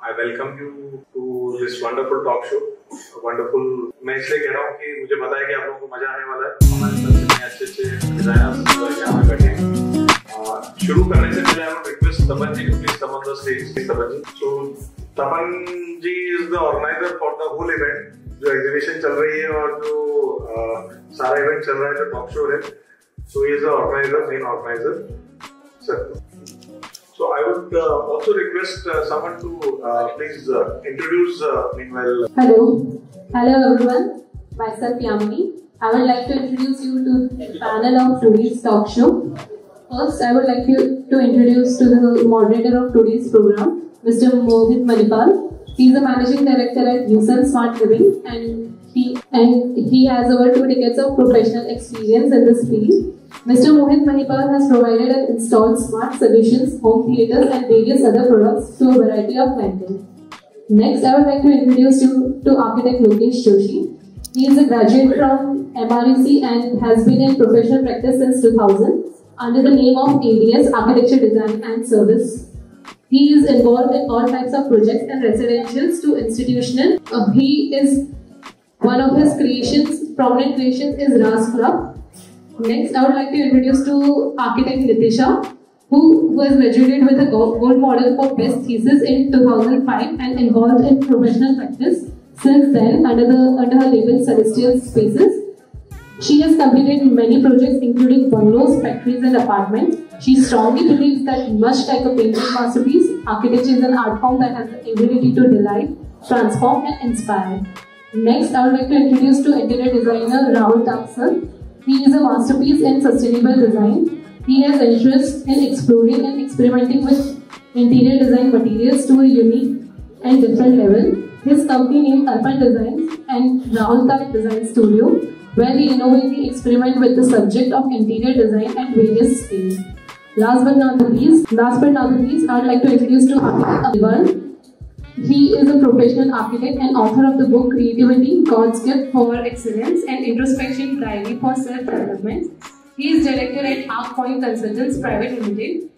I welcome you to this wonderful talk show. Wonderful. मैं इसलिए कह रहा हूँ कि मुझे पता है कि आप लोगों को मज़ा आने वाला है। हमारे साथ इतने अच्छे अच्छे डिजाइनर्स यहाँ बैठे हैं। शुरू करने से पहले I request Tapan ji please on the stage Tapan ji. So Tapan ji is the organiser for the whole event जो एग्जीबिशन चल रही है और जो सारा इवेंट चल रहा है, जो टॉक शो है। So is the organiser main organiser sir So I would uh, also request uh, someone to uh, please uh, introduce uh, meanwhile. Hello. Hello everyone. Myself Yamini. I would like to introduce you to the panel of today's talk show. First, I would like you to introduce to the moderator of today's program, Mr. Mohit Manipal. He is a managing director at Usan Smart Living and he and he has over two decades of professional experience in this field. Mr. Mohit Mahipal has provided and installed smart solutions, home theaters and various other products to a variety of clientele. Next, I would like to introduce you to architect Lokesh Joshi. He is a graduate from MREC and has been in professional practice since 2000 under the name of ADS Architecture Design and Service. He is involved in all types of projects and residentials to institutional. Uh, he is one of his creations, prominent creations is Ras Club, Next, I would like to introduce to architect Nitisha, who was graduated with a gold model for best thesis in 2005 and involved in professional practice since then under the under her label Celestial Spaces. She has completed many projects including bungalows, factories and apartments. She strongly believes that much like a painting masterpiece, architecture is an art form that has the ability to delight, transform and inspire. Next, I would like to introduce to interior designer Rahul Taksan, he is a masterpiece in sustainable design. He has interest in exploring and experimenting with interior design materials to a unique and different level. His company named Arpan Designs and Tak Design Studio, where he innovatively experiment with the subject of interior design at various scales. Last but not the least, last but not the least, I would like to introduce to Avivan, he is a professional architect and author of the book Creativity, God's Gift for Excellence and Introspection Diary for Self-Development. He is director at Arc Point Consultants Private Limited.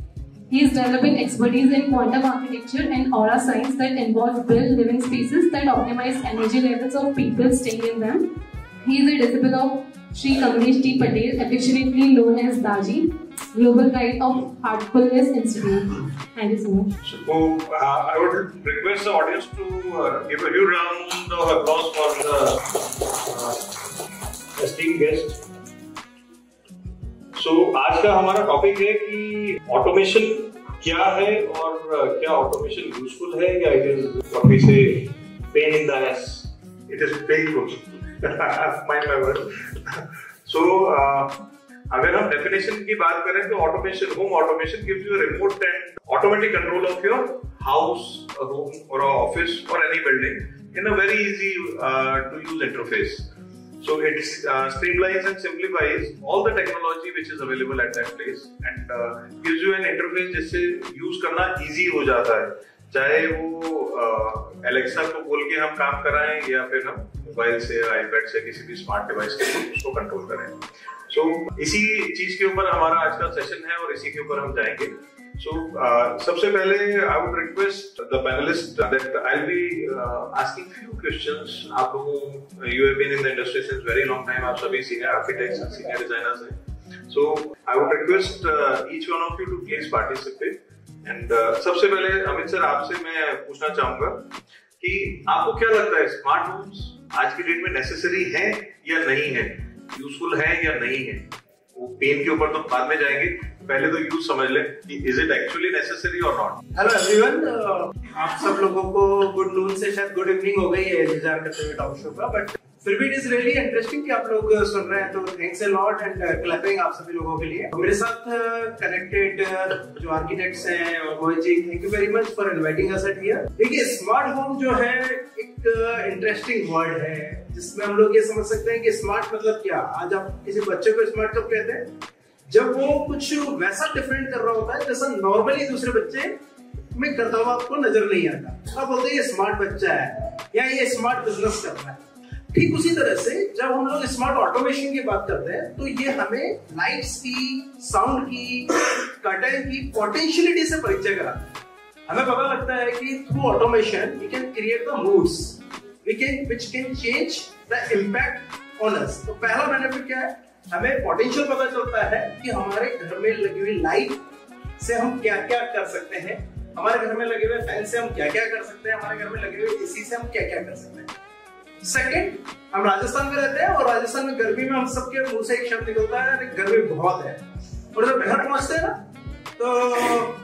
He is developing expertise in quantum architecture and aura science that involve built living spaces that optimize energy levels of people staying in them. He is a disciple of Sri Kamlesh T. Patel, affectionately known as Daji, Global Guide of Heartfulness Institute. Thank you so much. So, uh, I would request the audience to uh, give a huge round of applause for the uh, esteemed guest. So so, आज का हमारा topic है कि automation क्या है और uh, क्या automation useful है या it is what we say pain in the ass it is painful mind my word so अगर हम डेफिनेशन की बात करें तो automation home automation gives you remote and automatic control of your house room और office और any building in a very easy to use interface So it uh, streamlines and simplifies all the technology available at that place and uh, gives you an interface जिससे use करना easy हो जाता है। चाहे वो Alexa uh, को बोल के हम काम कराएँ या फिर हम मोबाइल से या आईपैड से किसी भी स्मार्ट डिवाइस के थ्रू उसको कंट्रोल करें। सो so, इसी चीज़ के ऊपर हमारा आज का सेशन है और इसी के ऊपर हम जाएँगे। सो so, uh, सबसे पहले I would request the panelist that I be asking few questions आप लोगों you have been in the industry since very long time आप सभी senior architects and senior designers हैं so I would request each one of you to please participate and सबसे पहले Amit sir आपसे मैं पूछना चाहूँगा कि आपको क्या लगता है स्मार्ट होम्स आज की डेट में नेसेसरी है या नहीं है? यूजफुल है या नहीं है वो पेन के ऊपर तो बाद में जाएँगे। पहले तो यूज़ समझ ले कि इज़ इट एक्चुअली नेसेसरी और नॉट हेलो एवरीवन आप सब लोगों को गुड नून से शायद गुड इवनिंग हो गई है इंतज़ार करते हुए टॉक शो का बट फिर भी इट इज़ रियली इंटरेस्टिंग कि आप लोग सुन रहे हैं तो thanks a lot and clapping आप सभी लोगों के लिए। मेरे साथ कनेक्टेड uh, uh, जो आर्किटेक्ट्स हैं और Mohit ji thank you very much for inviting us at here देखिए स्मार्ट होम जो है एक इंटरेस्टिंग वर्ड है, जिसमें हम लोग ये समझ सकते हैं कि स्मार्ट मतलब क्या? आज आप किसी बच्चे को स्मार्ट कब कहते हैं? जब वो कुछ वैसा डिफरेंट कर रहा होता है, जैसा नॉर्मली दूसरे बच्चे में करता हुआ आपको नज़र नहीं आता। आप बोलते हैं, ये स्मार्ट बच्चा है, या ये स्मार्ट बिज़नेस कर रहा है। ठीक उसी तरह से जब हम लोग स्मार्ट ऑटोमेशन की बात करते हैं तो ये हमें लाइट्स की साउंड की कर्टन की पोटेंशियलिटी से परिचय कराता है। हमें पता लगता है कि through automation we can create the moods we can which can change the impact on us तो पहला बेनिफिट क्या है? हमें पोटेंशियल पता चलता है कि हमारे घर में लगी हुई लाइट से हम क्या क्या कर सकते हैं। हमारे घर में लगे हुए फ़ैन से हम क्या क्या कर सकते हैं। हमारे घर में लगे हुए एसी से हम क्या क्या कर सकते हैं। सेकंड हम राजस्थान में रहते हैं और राजस्थान में गर्मी में हम सबके मुँह से एक शब्द निकलता है गर्मी बहुत है। और जब घर पहुँचते हैं ना? तो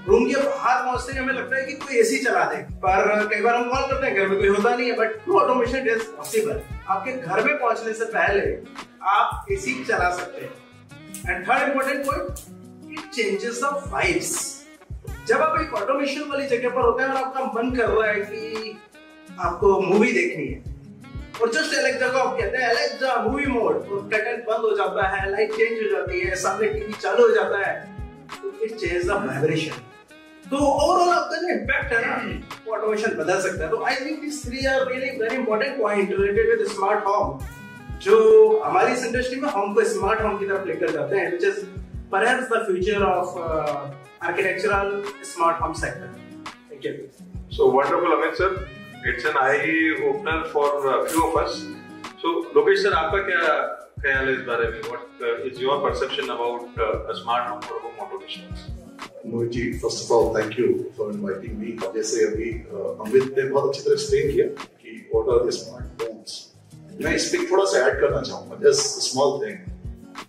रूम के बाहर पहुँचते ही हमें लगता है कि कोई एसी चला दे। पर कई बार हम कॉल करते हैं, घर में कोई होता नहीं है but through automation is possible आपके घर में पहुँचने से पहले आप एसी चला सकते हैं। And third important point it changes vibes जब आप एक ऑटोमेशन वाली जगह पर होते हैं और आपका मन कर रहा है कि आपको मूवी देखनी है, और जस्ट एलेक्सा को आप कहते हैं एलेक्सा मूवी मोड तो कर्टन बंद हो जाता है लाइट चेंज हो जाती है, सामने टीवी चालू हो जाता है। इट चेंज द वाइब्रेशन तो ओवरऑल आपका जो इम्पैक्ट है ना वो ऑटोमेशन बदल सकता है तो I think this three are really very important point related with smart home जो हमारी इस इंडस्ट्री में होम को स्मार्ट होम की तरफ़ लेकर जाते हैं which is perhaps the future of uh, architectural smart home sector. Thank you. So wonderful, Amit sir. It's an eye opener for a few of us. So Lokesh sir, आपका क्या ख्याल इस बारे में? Uh, is your perception about uh, a smart home or home automation? Mohit ji first of all thank you for inviting me जैसे अभी अमित ने बहुत अच्छी तरह एक्सप्लेन किया कि what are the smart homes मैं इस पे थोड़ा सा ऐड करना चाहूँगा जस्ट स्मॉल थिंग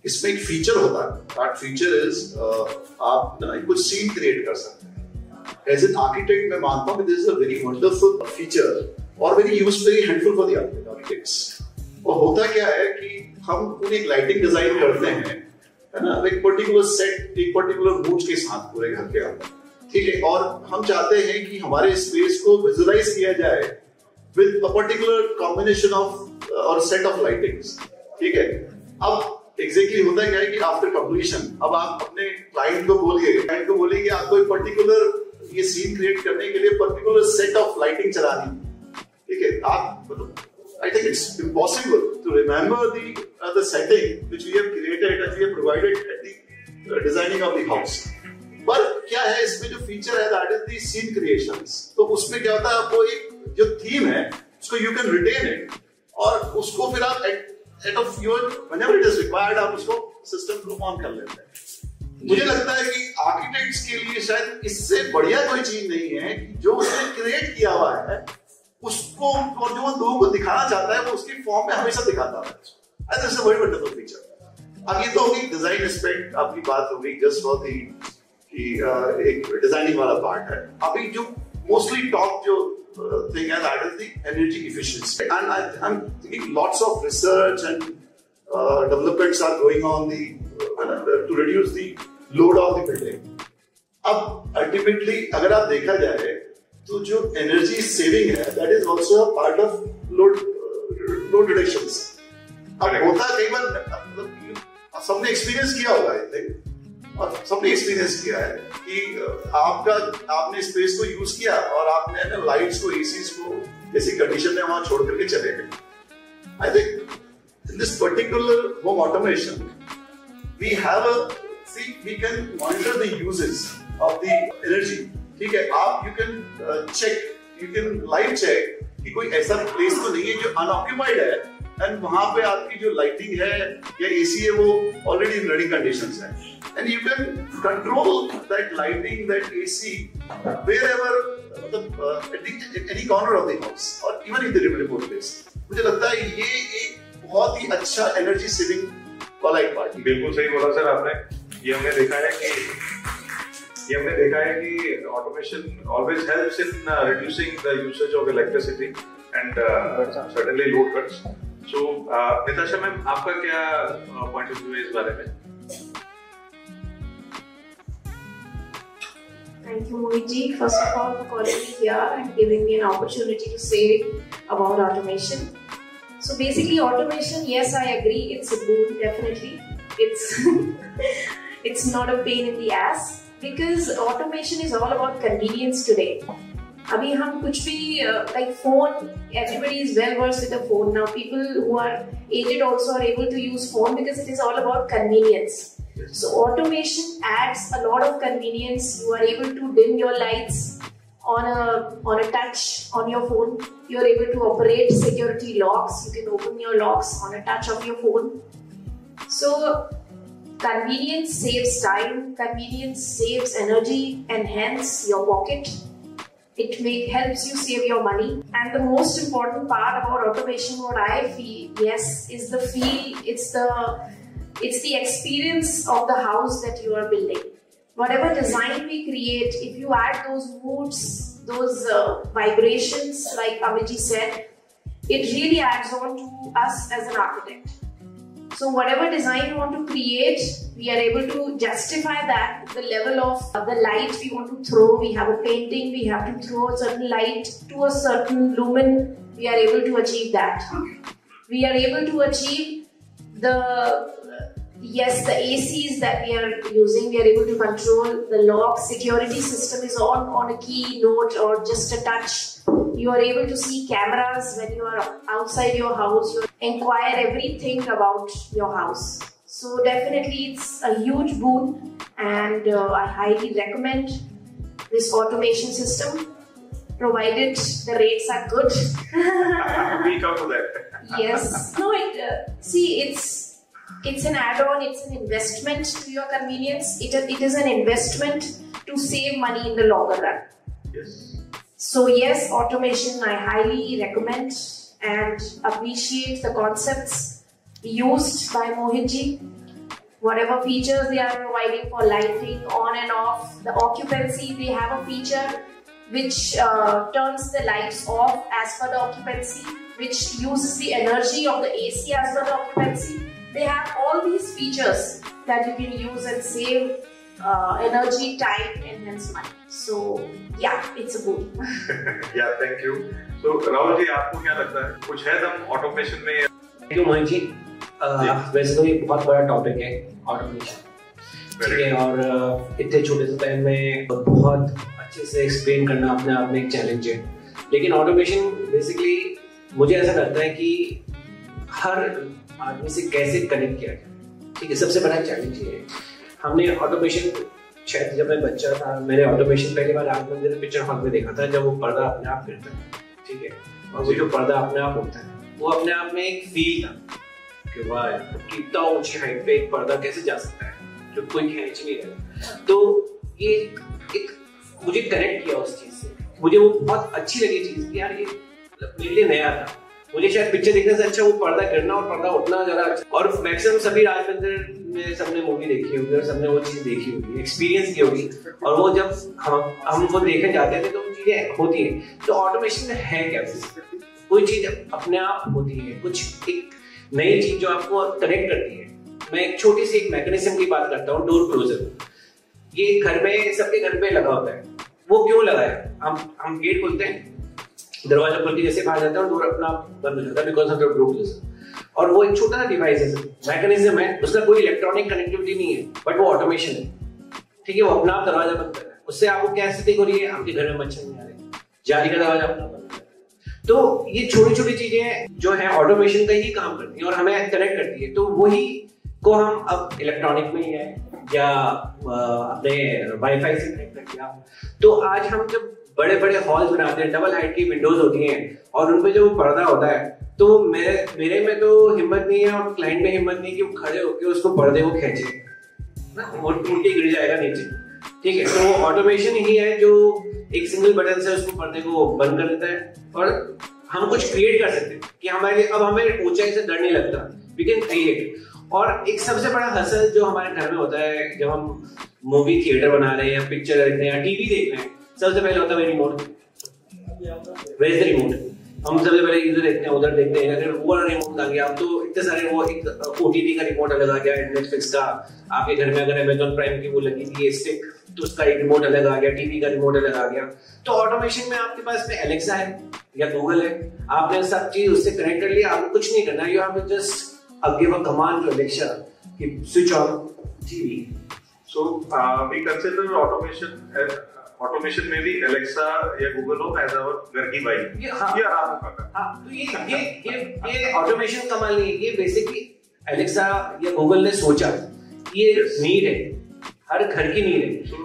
इसमें एक फीचर होता है। दैट फीचर इज़ आप ना कुछ सीन क्रिएट कर सकते हैं। एज एन आर्किटेक्ट मैं मानता हूँ this is a very wonderful feature और very use very helpful for the architects और होता क्या है कि हम उन एक लाइटिंग डिज़ाइन करते हैं, है ना? एक पर्टिकुलर सेट एक पर्टिकुलर मूड के साथ पूरे घर के अंदर। ठीक है? और हम चाहते हैं कि हमारे स्पेस को विजुलाइज किया जाए with a particular combination of और सेट ऑफ़ लाइटिंग्स ठीक है? अब एग्जैक्टली होता क्या है कि आफ्टर कंप्लीशन अब आप अपने क्लाइंट को बोलिए। क्लाइंट को बोलिए आपको एक पर्टिकुलर ये सीन क्रिएट करने के लिए पर्टिकुलर सेट ऑफ़ लाइटिंग चलानी ठीक है? आप मतलब I think it's impossible to remember the uh, the setting which we have created and we have provided at the uh, designing of the house. पर क्या है इसमें जो फीचर है that is the scene creations तो उसमें क्या होता है आपको एक जो थीम है उसको यू कैन रिटेन इट और उसको फिर आप at of your whenever it is required आप उसको सिस्टम को ऑन कर लेते हैं। मुझे लगता है कि आर्किटेक्ट्स के लिए शायद इससे बढ़िया कोई चीज़ नहीं है जो उसने क्रिएट किया हुआ है उसको और जो लोगों को दिखाना चाहता है, वो उसकी फॉर्म में हमेशा दिखाता है। I think very wonderful feature अब ये तो होगी डिज़ाइन एस्पेक्ट आपकी बात हो गई जस्ट फॉर दी कि एक डिज़ाइनिंग वाला पार्ट है। अभी जो मोस्टली टॉप जो थिंग है that is the energy efficiency and I am thinking lots of research and developments are going on the to reduce the load of the building अब ultimately अगर आप देखा जाए तो जो एनर्जी सेविंग है that is also part of load load reduction अब होता है कई बार मतलब सबने एक्सपीरियंस किया होगा आई थिंक और सबने एक्सपीरियंस किया है कि आपका आपने स्पेस को यूज़ किया और आपने ना लाइट्स को एसीज को जैसी कंडीशन में वहाँ छोड़ करके चले गए। I think in this particular home automation we have a see we can monitor the usages of the energy ठीक है, आप you can check you can live check कि कोई ऐसा प्लेस तो नहीं है जो अनऑक्यूपाइड है एंड वहाँ पे आपकी जो लाइटिंग है या एसी है वो ऑलरेडी इन रनिंग कंडीशंस है। And you can control that lighting that AC wherever मतलब any corner of the house और even in the remote place मुझे लगता है ये एक बहुत ही अच्छा एनर्जी सेविंग वाला एक पार्ट बिल्कुल सही बोला सर आपने। ये हमने देखा है कि ये हमने देखा है कि automation always helps in reducing the usage of electricity and certainly load cuts so Nitasha ma'am आपका क्या पॉइंट ऑफ़ व्यू है इस बारे में Thank you, Mohit ji, First of all, for calling me here and giving me an opportunity to say about automation. So basically, automation, yes, I agree, it's a boon, definitely. It's it's not a pain in the ass because automation is all about convenience today. अभी हम कुछ भी like phone, everybody is well versed with the phone now. People who are aged also are able to use phone because it is all about convenience. So automation adds a lot of convenience. You are able to dim your lights on a on a touch on your phone. You're able to operate security locks. You can open your locks on a touch of your phone. So convenience saves time, convenience saves energy, and hence your pocket. It make, helps you save your money. And the most important part about automation, what I feel, yes, is the feel. It's the it's the experience of the house that you are building whatever design we create, if you add those moods, those uh, vibrations, like Amiji said, it really adds on to us as an architect. So whatever design you want to create, we are able to justify that the level of uh, the light we want to throw. We have a painting, we have to throw a certain light to a certain lumen. We are able to achieve that. We are able to achieve the yes, the ACs that we are using, we are able to control the lock. Security system is on on a key note or just a touch. You are able to see cameras when you are outside your house. You inquire everything about your house. So definitely, it's a huge boon, and uh, I highly recommend this automation system. Provided the rates are good. we come to that. yes. No, it. Uh, see, it's it's an add-on, it's an investment to your convenience. It, it is an investment to save money in the longer run. Yes. So yes, automation I highly recommend and appreciate the concepts used by Mohitji. Whatever features they are providing for lighting on and off, the occupancy, they have a feature which uh, turns the lights off as per the occupancy, which uses the energy of the AC as per the occupancy they have all these features that you can use and save uh, energy, time, and hence money. So yeah, it's a boon. yeah, thank you. So Rahul ji आपको क्या लगता है? कुछ है दम automation में? Thank you Mohit ji. वैसे तो ये बहुत बड़ा टॉपिक है ऑटोमेशन ठीक है और इतने छोटे से टाइम में बहुत अच्छे से एक्सप्लेन करना अपने आप में एक चैलेंज है. लेकिन ऑटोमेशन बेसिकली मुझे ऐसा लगता है कि हर आदमी से कैसे कनेक्ट किया जाए? ठीक है सबसे बड़ा चैलेंज ये है. हमने ऑटोमेशन शायद जब मैं बच्चा था, मैंने ऑटोमेशन पहली बार रात मंदिर पिक्चर हॉल में देखा था, जब वो पर्दा अपने आप गिरता है, ठीक है? और वो जो पर्दा अपने आप होता है, वो अपने आप में एक फील था कि वाह, कितना ऊँची हाइट पे एक पर्दा कैसे जा सकता है, जो कोई खींच नहीं रहा। तो ये एक, मुझे कनेक्ट किया उस चीज़ से। मुझे वो बहुत अच्छी लगी चीज़ यार ये मेरे लिए नया था। मुझे शायद पिक्चर देखने से अच्छा वो पर्दा गिरना और पर्दा उठना ज़्यादा अच्छा। और मैक्सिमम सभी राजमंदिर में सबने मूवी देखी होगी और सबने वो चीज़ देखी होगी एक्सपीरियंस की होगी। और वो जब हम हम वो देखने जाते थे तो चीज़ें होती हैं। तो ऑटोमेशन है क्या? कोई चीज़ अपने आप होती है, कुछ एक नई चीज़ जो आपको कनेक्ट करती है। मैं एक छोटी सी एक मैकेनिज्म की बात करता हूँ डोर क्लोजर ये घर में सबके घर पे लगा होता है। वो क्यों लगाया? हम हम गेट खोलते हैं, दरवाज़ा खोल के जैसे बाहर जाता है और डोर अपना बंद हो जाता है बिकॉज़ ऑफ़ द ब्रोक और वो एक छोटा सा डिवाइस है मैकेनिज्म है, उसका कोई इलेक्ट्रॉनिक कनेक्टिविटी नहीं है बट वो ऑटोमेशन है। ठीक है, वो अपना आप दरवाज़ा बंद कर रहा है। उससे आपको क्या स्थिति हो रही है? आपके घर में मच्छर नहीं आ रहे। जाली का दरवाज़ा अपना बंद तो ये छोटी छोटी चीज़ें जो है ऑटोमेशन का ही काम करती है और हमें कनेक्ट करती है। तो वही को हम अब इलेक्ट्रॉनिक में ही है, या अपने वाईफाई से कनेक्ट कर दिया। तो आज हम जब बड़े बड़े हॉल्स बनाते हैं डबल हाइट की विंडोज़ होती हैं, और उनपे जो पर्दा होता है तो मेरे मेरे में तो हिम्मत नहीं है और क्लाइंट में हिम्मत नहीं कि वो खड़े होकर उसको पर्दे को खेचे। उल्टी गिर जाएगा नीचे। ठीक है तो ऑटोमेशन ही है जो एक सिंगल बटन से उसको पर्दे को बंद कर देता है और हम कुछ क्रिएट कर सकते हैं कि हमारे अब हमें ऊंचाई से डर नहीं लगता। वी कैन क्रिएट और एक सबसे बड़ा हसल जो हमारे घर में होता है, जब हम मूवी थिएटर बना रहे हैं पिक्चर देख रहे हैं टीवी देख रहे हैं, सबसे पहले होता है रिमोट द रिमोट हम सबसे पहले इधर देखते हैं, उधर देखते हैं। अगर वो रिमोट आ गया अब तो इतने सारे वो एक ओटीटी का रिमोट अलग आ गया नेटफ्लिक्स का। आपके घर में अगर अमेजोन प्राइम की वो लगी थी स्टिक तो उसका एक रिमोट अलग आ गया टीवी का रिमोट अलग आ गया। तो ऑटोमेशन में आपके पास में एलेक्सा है, या गूगल है। आपने सब चीज़ उससे कनेक्ट कर लिया आपको कुछ नहीं करना। You have just give a command to Alexa कि switch on TV so we consider automation automation में भी एलेक्सा या गूगल होम एज अवर घर की बाई ये हाँ, ये आराम हाँ। तो ये ये ये ये ऑटोमेशन कमाल नहीं है ये बेसिकली एलेक्सा या गूगल ने सोचा ये नीड है। हर घर की नीड है।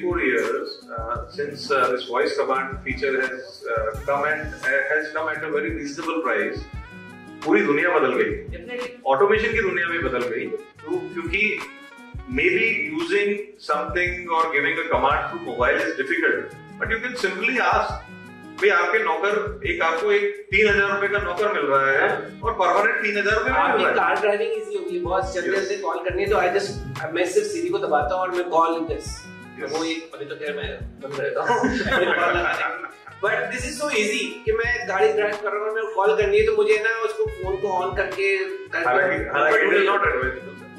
Four years, uh, since uh, this voice command feature has uh, come and uh, has come at a very reasonable price, पूरी दुनिया बदल गई। ऑटोमेशन की दुनिया भी बदल गई तो क्योंकि बी यूजिंग समथिंग और giving a command through mobile is difficult but you can simply ask भाई आपके नौकर एक आपको एक तीन हज़ार रुपए का नौकर मिल रहा है और परमानेंट तीन हज़ार रुपए मिल रहा है. कार ड्राइविंग इजी हो गई बहुत जल्दी. जल्दी कॉल करनी है तो आई जस्ट मैं सिर्फ़ सीरी को दबाता हूँ और मैं कॉल दिस. वो एक अभी तो खैर मैं बंद रहता हूँ but this is so easy कि मैं गाड़ी ड्राइव कर रहा हूँ मैं कॉल करनी है तो मुझे ना उसको फ़ोन को ऑन करके हालाँकि हालाँकि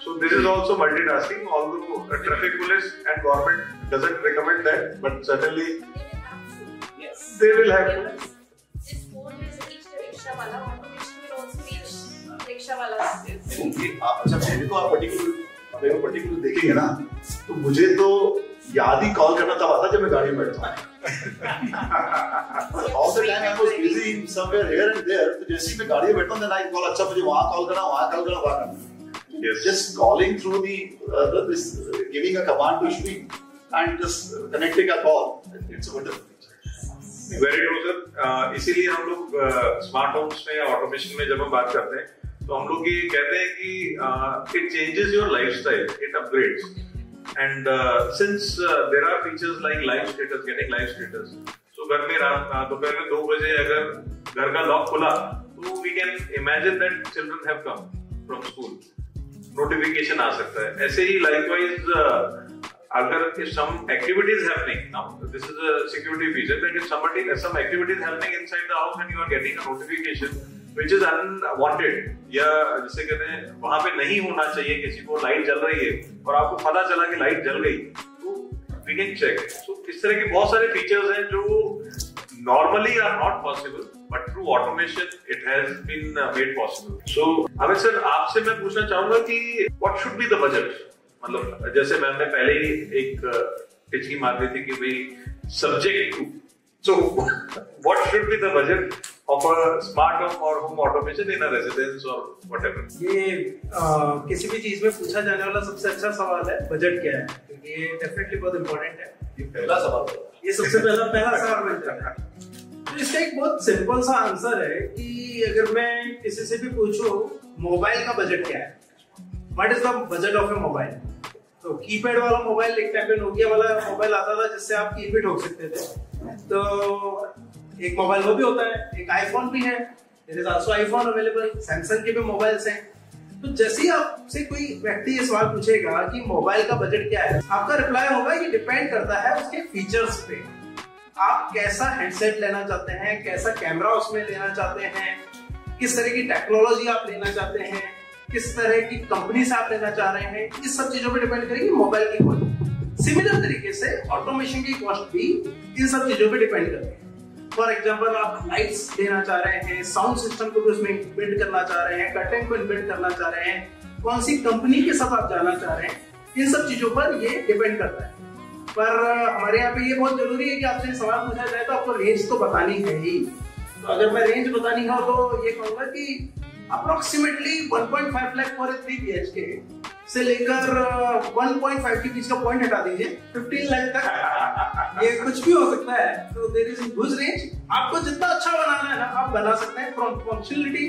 so this is also multitasking. Although uh, traffic police and government doesn't recommend that, but certainly yes they will have. to. अच्छा मेरे को आप पर्टिकुलर मेरे को पर्टिकुलर देखेंगे ना तो मुझे तो याद ही कॉल करना तब आता जब मैं गाड़ी में बैठता हूँ all the time I was busy somewhere here and there तो जैसे ही मैं गाड़ी में बैठता हूँ देन आई कॉल अच्छा मुझे वहाँ कॉल करना वहाँ कॉल करना वहाँ करना Yes. just calling through the uh, this uh, giving a command to Shri and just uh, connecting a call. It's a wonderful feature. Very true sir इसीलिए हम लोग स्मार्ट होम्स में ऑटोमेशन में जब हम बात करते हैं तो हम लोग ये कहते हैं कि it changes your lifestyle it upgrades and since there are features like live status getting live status so घर में रात uh, दोपहर में दो बजे अगर घर का लॉक खुला तो we can imagine that children have come from school notification आ सकता है। ऐसे ही लाइकवाइज अगर some activities happening now this is a security feature that if somebody some activities happening inside the house and you are getting a notification which is unwanted या जिसे कहते हैं, वहाँ पे नहीं होना चाहिए, किसी को लाइट जल रही है, और आपको पता चला कि लाइट जल गई तो वी कैन चेक सो इस तरह के बहुत सारे फीचर्स हैं जो normally are not possible but through automation it has been uh, made possible so Amit sir आपसे मैं पूछना चाहूँगा कि what should be the budget मतलब जैसे मैम ने पहले ही एक टिचकी मार दी थी कि भाई subject to so what should be the budget of a smart home or home automation in a residence or whatever. ये किसी भी चीज़ में पूछा जाने वाला सबसे अच्छा सवाल है बजट क्या है? क्योंकि ये डेफिनेटली बहुत इंपॉर्टेंट है। ये पहला सवाल ये सबसे पहला पहला सवाल बन जाता है। तो इसका एक बहुत सिंपल सा आंसर है कि अगर मैं किसी से भी पूछूँ मोबाइल का बजट क्या है? What is the budget of a mobile तो कीपैड वाला मोबाइल एक टाइम पे नोकिया वाला मोबाइल आता था जिससे आप की भी ठोक सकते थे। तो एक मोबाइल वो भी होता है, एक आईफोन भी है आईफोन अवेलेबल सैमसंग के भी मोबाइल्स हैं। तो जैसे ही आपसे कोई व्यक्ति ये सवाल पूछेगा कि मोबाइल का बजट क्या है, आपका रिप्लाई होगा ये डिपेंड करता है उसके फीचर्स पे। आप कैसा हेडसेट लेना चाहते हैं, कैसा कैमरा उसमें लेना चाहते हैं, किस तरह की टेक्नोलॉजी आप लेना चाहते हैं, किस तरह की कंपनी से आप लेना चाह रहे हैं, इस सब चीज़ों पर डिपेंड करेगी मोबाइल की कॉस्ट सिमिलर तरीके से ऑटोमेशन की कॉस्ट भी इन सब चीज़ों पर डिपेंड करती है। फॉर एग्ज़ाम्पल आप लाइट्स देना चाह रहे हैं साउंड सिस्टम को भी उसमें बिल्ड करना चाह रहे हैं कर्टन को बिल्ड करना चाह रहे हैं, कौन सी कंपनी के साथ आप जाना चाह रहे हैं इन सब चीज़ों पर ये डिपेंड करता है। पर हमारे यहाँ पे ये बहुत ज़रूरी है कि आपसे सवाल पूछा जाए तो आपको रेंज तो बतानी है ही। तो अगर मैं रेंज बतानी हो तो ये कहूँगा कि approximately 1.5 lakh for three B से लेकर अ, 1.5 के बीच का पॉइंट हटा दीजिए। 15 लाख तक। ये कुछ भी हो सकता है। तो देर इज़ ह्यूज रेंज आपको जितना अच्छा बनाना है ना आप बना सकते हैं। From functionality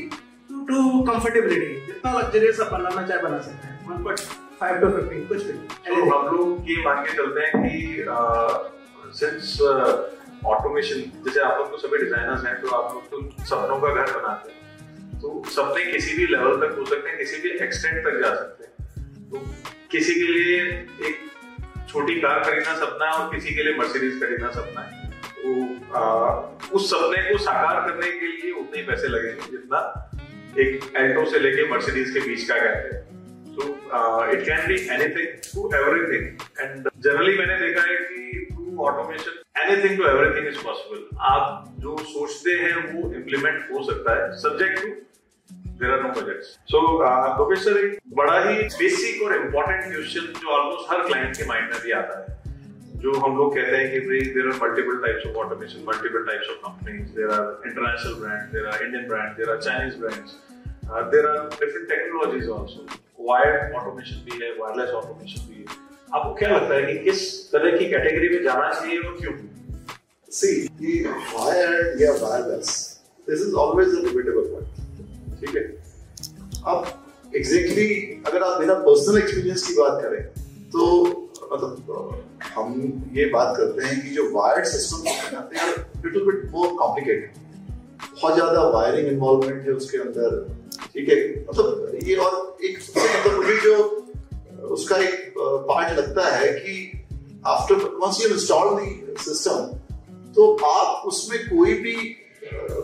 to to comfortability जितना लग्जरियस आप बनाना चाहे बना सकते हैं। 1.5 टू 15 कुछ भी। तो हम लोग ये मान के चलते हैं कि सिंस ऑटोमेशन जैसे आप लोग तो सभी डिजाइनर्स हैं तो आप लोग तो सपनों का घर बनाते हैं। तो सपने किसी भी लेवल तक हो सकते हैं किसी भी एक्सटेंट तक जा सकते हैं। तो किसी के लिए एक छोटी कार खरीदना सपना है और किसी के लिए मर्सिडीज खरीदना सपना है तो आ, उस सपने को साकार करने के लिए उतने ही पैसे लगेंगे जितना एक एल्टो से लेके मर्सिडीज के बीच का गैप है uh, it can be anything to everything. And generally मैंने देखा है कि to automation anything to everything is possible. आप जो सोचते हैं वो इम्प्लीमेंट हो सकता है, subject to there are no budgets. So, Lokesh sir एक बड़ा ही बेसिक और इम्पोर्टेंट क्वेश्चन जो ऑलमोस्ट हर क्लाइंट के माइंड में भी आता है जो हम लोग कहते हैं कि भाई there are multiple types of automation multiple types of companies there are international brand there are Indian brand there are Chinese brands there are different technologies also wired automation भी है वायरलेस ऑटोमेशन भी है आपको क्या लगता है कि किस तरह की कैटेगरी में जाना चाहिए और क्यों the wired या wireless, this is always a debatable point. ठीक है? अब एग्जैक्टली exactly, अगर आप मेरा पर्सनल एक्सपीरियंस की बात करें तो मतलब हम ये बात करते हैं कि जो वायर्ड सिस्टम है ना लिटिल बिट मोर कॉम्प्लिकेटेड बहुत ज़्यादा वायरिंग इन्वॉल्वमेंट है उसके अंदर ठीक है? मतलब ये और एक मतलब मुझे जो उसका एक पार्ट लगता है कि after once you install the system तो आप उसमें कोई भी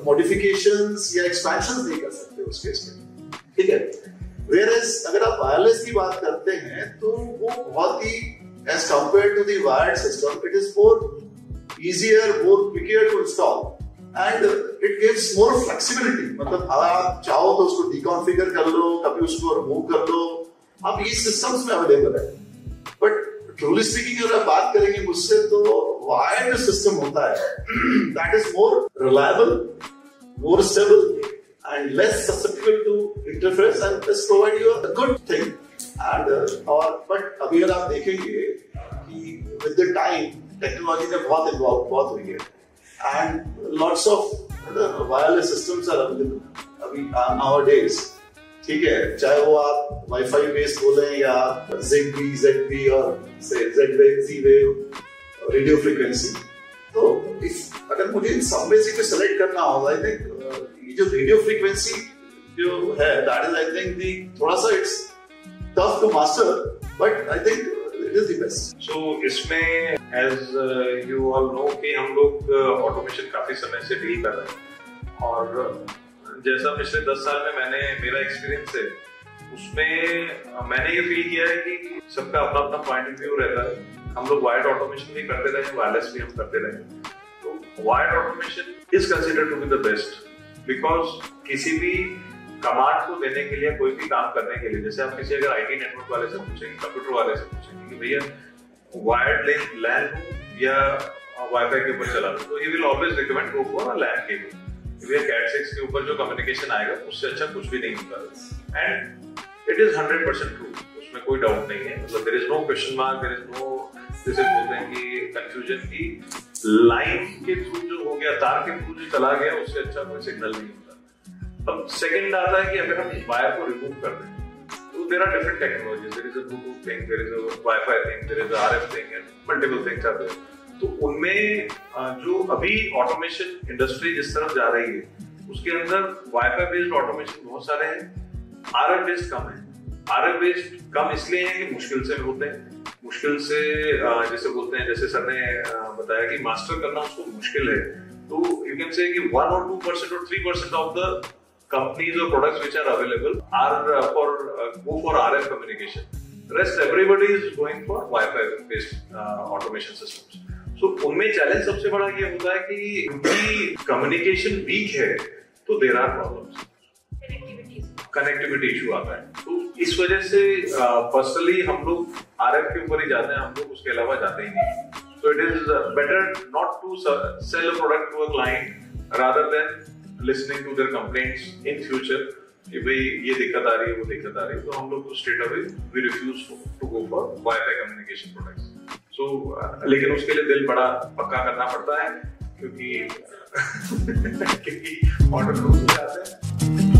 मॉडिफिकेशंस या एक्सपेंशन नहीं कर सकते उस केस में। ठीक है? वेयर अगर आप वायरलेस की बात करते हैं तो वो बहुत ही as compare to the wired system it is more easier more quicker to install and it gives more flexibility मतलब अगर आप चाहो तो उसको डिकॉन्फिगर कर लो, कभी उसको रिमूव कर लो आप ये सिस्टम्स में अवेलेबल है। बट ट्रूली स्पीकिंग अगर आप बात करेंगे मुझसे तो वायर्ड सिस्टम होता है। That is more reliable more stable and less susceptible to interference and this provide you a good thing. And uh, और but अभी अगर आप देखेंगे कि with the time टेक्नोलॉजी ने बहुत इन्वॉल्व बहुत हुई है and lots of wireless systems are available अभी नाउ डेज़ ठीक है चाहे वो आप वाईफाई बेस्ड बोले या ZigBee, ZP और से Z-Wave, Z-Wave, रेडियो फ्रीक्वेंसी तो इफ़ अगर मुझे इन सब में से कोई सेलेक्ट करना होगा आई थिंक ये जो रेडियो फ्रीक्वेंसी जो है that is I think the थोड़ा सा it's tough to master but I think it is the best so इसमें एज यू ऑल नो कि हम लोग ऑटोमेशन uh, काफ़ी समय से डील कर रहे हैं। और uh, जैसा पिछले दस साल में मैंने मेरा एक्सपीरियंस है उसमें uh, मैंने ये फील किया है कि सबका अपना अपना पॉइंट ऑफ़ व्यू रहता है। हम लोग वायर्ड ऑटोमेशन भी करते रहे वायरलेस भी हम करते रहे। Wired automation is consider to be the best because किसी भी कमांड को देने के लिए, कोई भी काम करने के लिए, जैसे आप किसी अगर आईटी नेटवर्क वाले से पूछेंगे कंप्यूटर वाले से पूछेंगे कि भैया वायर्ड लैन या वाईफाई के ऊपर चला तो ही will always recommend go for LAN cable भैया कैट सिक्स के ऊपर जो कम्युनिकेशन आएगा, उससे अच्छा कुछ भी नहीं होता। And it is hundred percent true उसमें कोई डाउट नहीं है। मतलब there is no question mark there is no जैसे बोलते हैं कि कंफ्यूजन की लाइन के थ्रू जो हो गया, तार के थ्रू जो चला गया, उससे अच्छा कोई सिग्नल नहीं होता। अब सेकंड आता है कि अगर हम वायर को रिमूव कर दें तो there are different technologies there is a Bluetooth thing there is a WiFi thing there is R F thing multiple things are there तो उनमें जो अभी ऑटोमेशन इंडस्ट्री जिस तरफ़ जा रही है, उसके अंदर वाईफाई बेस्ड ऑटोमेशन बहुत सारे हैं। आर एफ़ बेस्ड कम है। आर एफ़ बेस्ड कम इसलिए है कि मुश्किल से होते हैं मुश्किल से जैसे बोलते हैं जैसे सर ने बताया कि मास्टर करना उसको मुश्किल है तो यू कैन से कि वन और टू परसेंट और three percent of the companies और products which are available are for go for R F communication rest everybody is going for WiFi based automation system so उनमें challenge सबसे बड़ा यह होता है कि उनकी कम्युनिकेशन वीक है तो there are problem connectivity issue आता है। तो इस वजह से पर्सनली हम लोग आर एफ़ के ऊपर ही जाते हैं, हम लोग उसके अलावा जाते ही नहीं। So it is better not to sell product to a client rather than listening to their complaints in future कि भाई ये दिक्कत आ रही है, वो दिक्कत आ रही है। तो हम लोग straight away we refuse to go for WiFi communication products so लेकिन उसके लिए दिल बड़ा पक्का करना पड़ता है क्योंकि क्योंकि ऑर्डर हो जाते